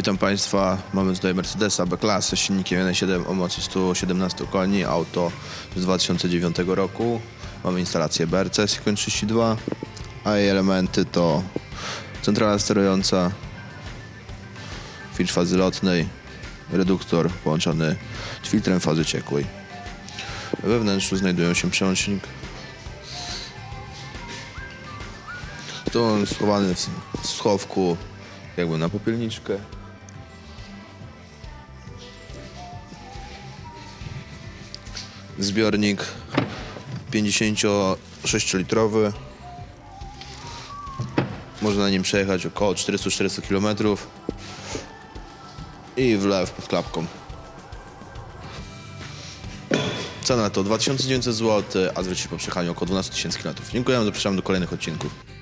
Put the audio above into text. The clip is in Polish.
Witam Państwa, mamy tutaj Mercedesa B-klasy z silnikiem 1.7 o mocy 117 koni, auto z 2009 roku. Mamy instalację BRC Sequent 32, a jej elementy to centrala sterująca, filtr fazy lotnej, reduktor połączony z filtrem fazy ciekłej. We wnętrzu znajdują się przełącznik. Tu schowany w schowku jakby na popielniczkę. Zbiornik 56-litrowy. Można na nim przejechać około 440 km. I wlew pod klapką. Cena to 2900 zł, a zwrócić po przejechaniu około 12 000 km. Dziękujemy, zapraszamy do kolejnych odcinków.